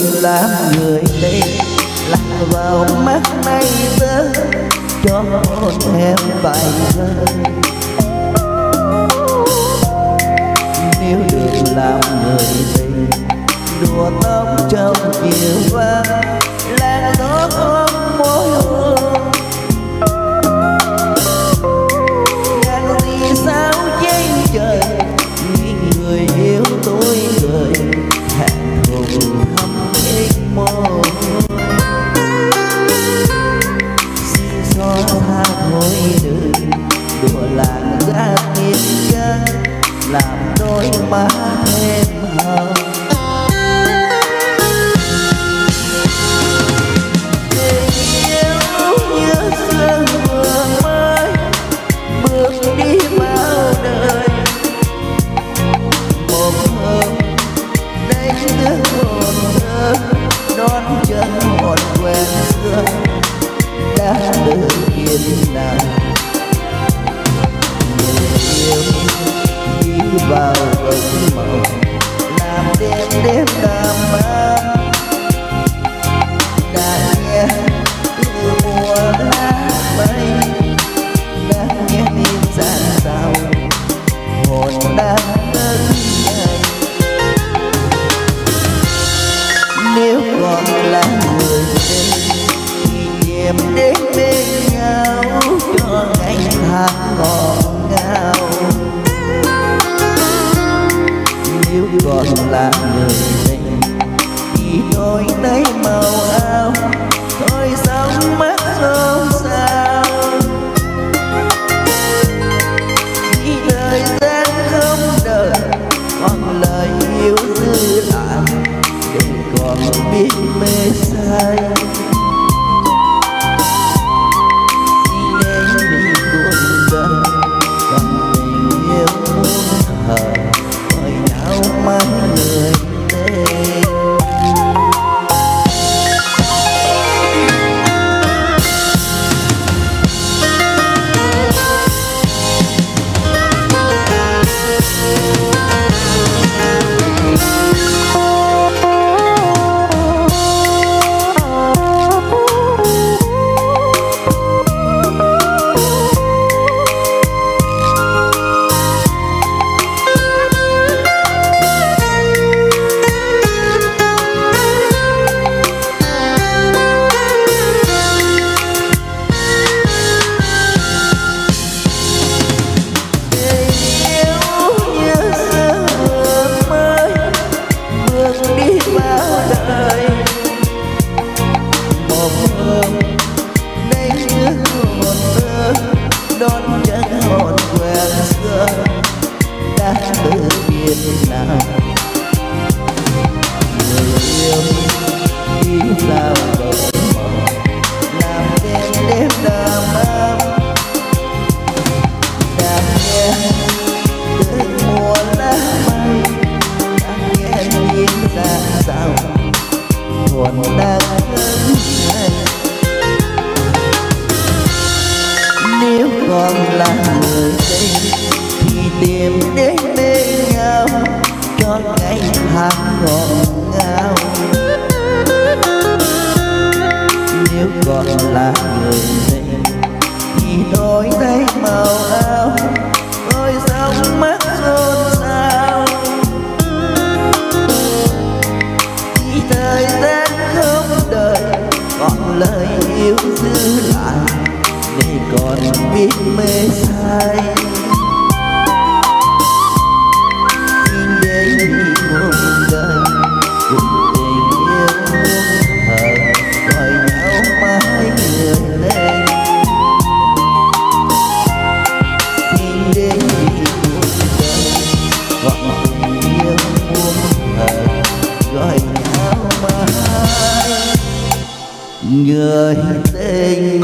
làm người đây lạc vào mắt nay giờ, cho em vài thơ nếu được làm người đây đùa tóc trong chiều vang má thêm hồng Tình yêu như sương vừa mới bước đi bao đời một hôm đánh thức hồn thơ đón chân hồn quen xưa đã được yên nào người yêu đi vào nếu còn là người đây thì đôi tay màu áo, thôi sống mắt không sao. Khi thời gian không đợi, còn lời yêu dư lại để còn biết mê say. Tìm đến bên nhau, cho ngày tháng ngọt ngào. Nếu còn là người đây thì tôi thấy màu áo tôi sống mắt rôn sao khi thời gian không đợi, còn lời yêu giữ lại, để còn biết mê say. Người tình